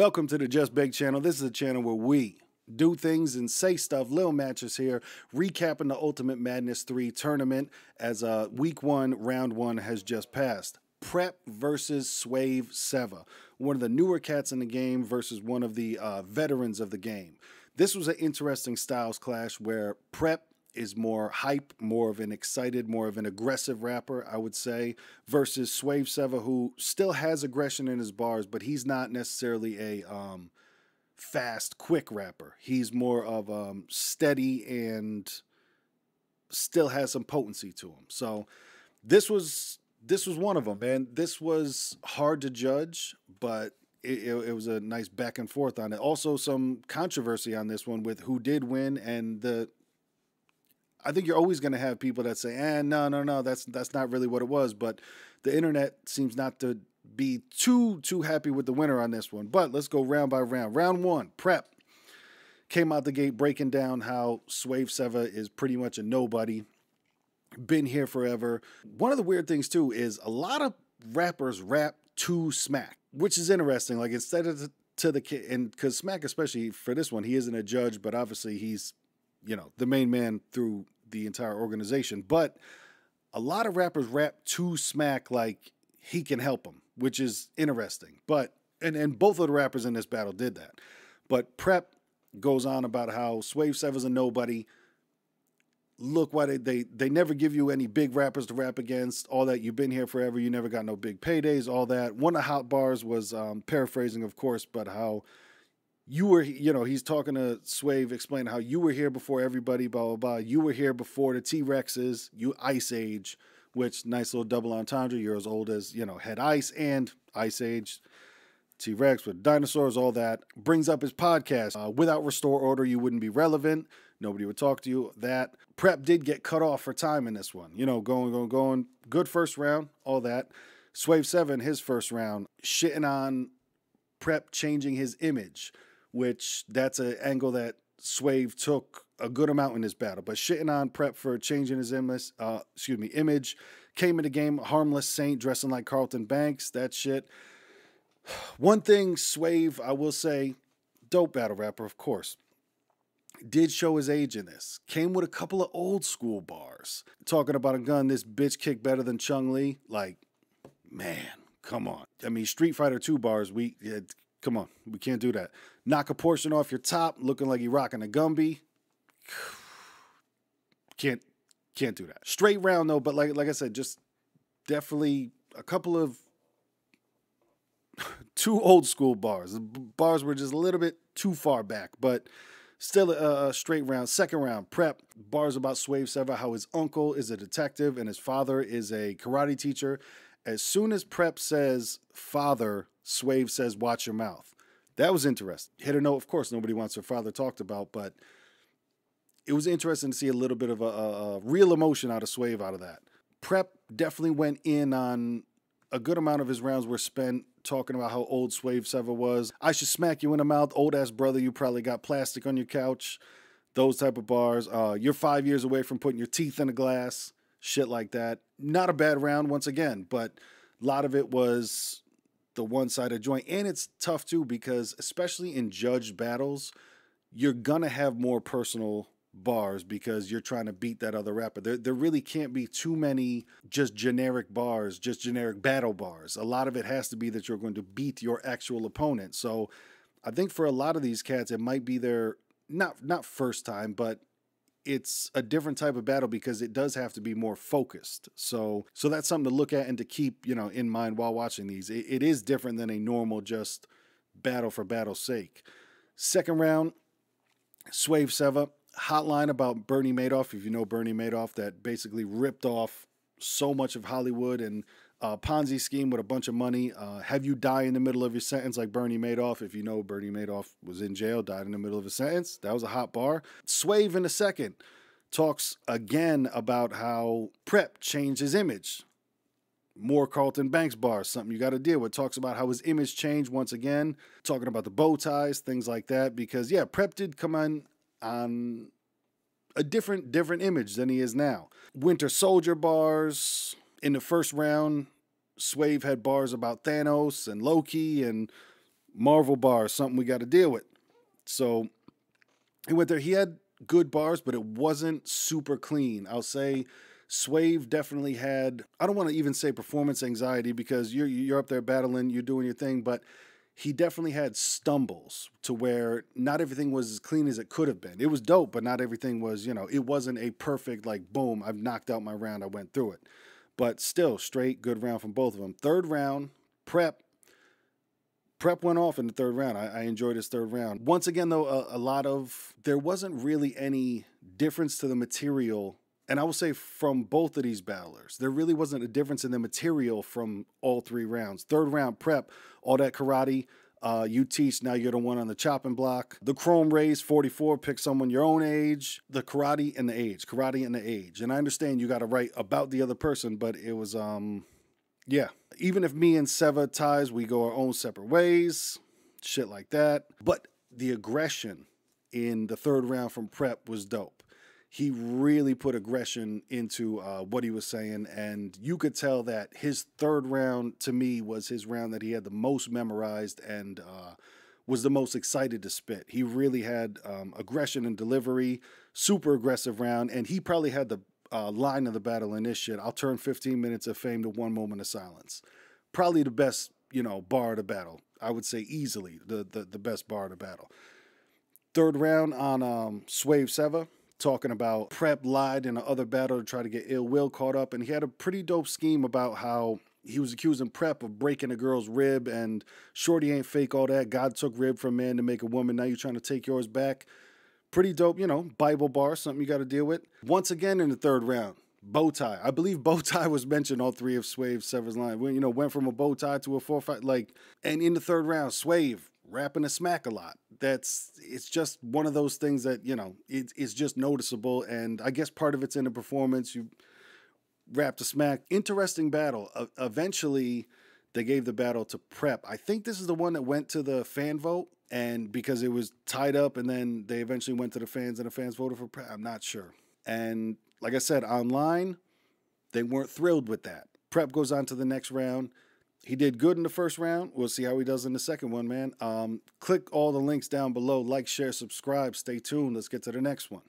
Welcome to the Just Bake channel. This is a channel where we do things and say stuff. Lil Mattress here, recapping the Ultimate Madness 3 tournament as uh, week one, round one has just passed. Prep versus Swave Sevah, one of the newer cats in the game versus one of the uh, veterans of the game. This was an interesting styles clash where Prep is more hype, more of an excited, more of an aggressive rapper, I would say, versus Swave Sevah, who still has aggression in his bars, but he's not necessarily a um, fast, quick rapper. He's more of um, steady and still has some potency to him. So this was this was one of them, and this was hard to judge, but it, it, it, was a nice back and forth on it. Also, some controversy on this one with who did win and the I think you're always going to have people that say, "Eh, no, no, no, that's that's not really what it was." But the internet seems not to be too too happy with the winner on this one. But let's go round by round. Round one, prep came out the gate breaking down how Swave Sevah is pretty much a nobody, been here forever. One of the weird things too is a lot of rappers rap to Smack, which is interesting. Like instead of to the kid, and because Smack, especially for this one, he isn't a judge, but obviously he's you know, the main man through the entire organization. But a lot of rappers rap to Smack like he can help them, which is interesting. But and and both of the rappers in this battle did that. But Prep goes on about how Swave Sevah's a nobody. Look why they, they they never give you any big rappers to rap against. All that you've been here forever. You never got no big paydays. All that. One of the hot bars was um, paraphrasing, of course, but how you were, you know, he's talking to Swave, explaining how you were here before everybody, blah, blah, blah. You were here before the T Rexes, you Ice Age, which nice little double entendre. You're as old as, you know, Head Ice and Ice Age. T Rex with dinosaurs, all that. Brings up his podcast. Uh, without Restore Order, you wouldn't be relevant. Nobody would talk to you. That. Prep did get cut off for time in this one. You know, going, going, going. Good first round, all that. Swave Sevah, his first round, shitting on Prep changing his image which that's an angle that Swave took a good amount in this battle. But shitting on Prep for changing his image, uh, excuse me, image, came in the game harmless saint dressing like Carlton Banks. That shit. One thing, Swave, I will say, dope battle rapper, of course. Did show his age in this. Came with a couple of old school bars. Talking about a gun, this bitch kicked better than Chun Li. Like, man, come on. I mean, Street Fighter 2 bars, we Come on, we can't do that. Knock a portion off your top, looking like you're rocking a Gumby. Can't can't do that. Straight round though, but like like I said, just definitely a couple of two old school bars. The bars were just a little bit too far back, but still a, a straight round. Second round, prep bars about Swave Sevah, how his uncle is a detective and his father is a karate teacher. As soon as Prep says father, Swave says, watch your mouth. That was interesting. Hit or no, of course, nobody wants their father talked about, but it was interesting to see a little bit of a, a, a real emotion out of Swave out of that. Prep definitely went in on a good amount of his rounds were spent talking about how old Swave Sevah was. I should smack you in the mouth, old ass brother. You probably got plastic on your couch. Those type of bars. Uh, you're five years away from putting your teeth in a glass. Shit like that. Not a bad round once again, but a lot of it was the one sided joint. And it's tough too because, especially in judged battles, you're going to have more personal bars because you're trying to beat that other rapper. There, there really can't be too many just generic bars, just generic battle bars. A lot of it has to be that you're going to beat your actual opponent. So I think for a lot of these cats, it might be their not not first time, but it's a different type of battle because it does have to be more focused. So so that's something to look at and to keep, you know, in mind while watching these. it, it is different than a normal just battle for battle's sake. Second round, Swave Sevah, hotline about Bernie Madoff. If you know Bernie Madoff, that basically ripped off so much of Hollywood and uh, Ponzi scheme with a bunch of money. Uh, have you die in the middle of your sentence like Bernie Madoff? If you know Bernie Madoff was in jail, died in the middle of a sentence. That was a hot bar. Swave in a second talks again about how Prep changed his image. More Carlton Banks bars, something you got to deal with. Talks about how his image changed once again, talking about the bow ties, things like that. Because yeah, Prep did come on on a different different image than he is now. Winter Soldier bars, in the first round, Swave had bars about Thanos and Loki and Marvel bars, something we got to deal with. So he went there. He had good bars, but it wasn't super clean. I'll say Swave definitely had. I don't want to even say performance anxiety because you're you're up there battling, you're doing your thing, but he definitely had stumbles to where not everything was as clean as it could have been. It was dope, but not everything was, you know, it wasn't a perfect like boom, I've knocked out my round, I went through it. But still, straight good round from both of them. Third round, prep Prep went off in the third round. I, I enjoyed his third round. Once again, though, a, a, lot of there wasn't really any difference to the material, and I will say from both of these battlers, there really wasn't a difference in the material from all three rounds. Third round prep, all that karate. Uh, you teach now you're the one on the chopping block. The chrome race 44, pick someone your own age. The karate and the age, karate and the age. And I understand you got to write about the other person, but it was um yeah. Even if me and Sevah ties, we go our own separate ways, shit like that. But the aggression in the third round from Prep was dope. He really put aggression into uh, what he was saying, and you could tell that his third round to me was his round that he had the most memorized and uh, was the most excited to spit. He really had um, aggression and delivery, super aggressive round, and he probably had the uh, line of the battle in this shit. I'll turn 15 minutes of fame to one moment of silence. Probably the best, you know, bar to battle. I would say easily the the, the best bar to battle. Third round on um, Swave Sevah, talking about Prep lied in another battle to try to get ill will caught up, and he had a pretty dope scheme about how he was accusing Prep of breaking a girl's rib, and Shorty ain't fake all that. God took rib from man to make a woman. Now you're trying to take yours back pretty dope, you know, Bible bar, something you got to deal with. Once again in the third round, bow tie. I believe bow tie was mentioned all three of Swave Sevah's line. When you know went from a bow tie to a four fight, like, and in the third round, Swave rapping a smack a lot. That's it's just one of those things that you know it, it's just noticeable, and I guess part of it's in the performance. You rapped a smack. Interesting battle. Uh, eventually, they gave the battle to Prep. I think this is the one that went to the fan vote and because it was tied up and then they eventually went to the fans and the fans voted for Prep. I'm not sure. And like I said, online, they weren't thrilled with that. Prep goes on to the next round. He did good in the first round. We'll see how he does in the second one, man. Um, click all the links down below. Like, share, subscribe. Stay tuned. Let's get to the next one.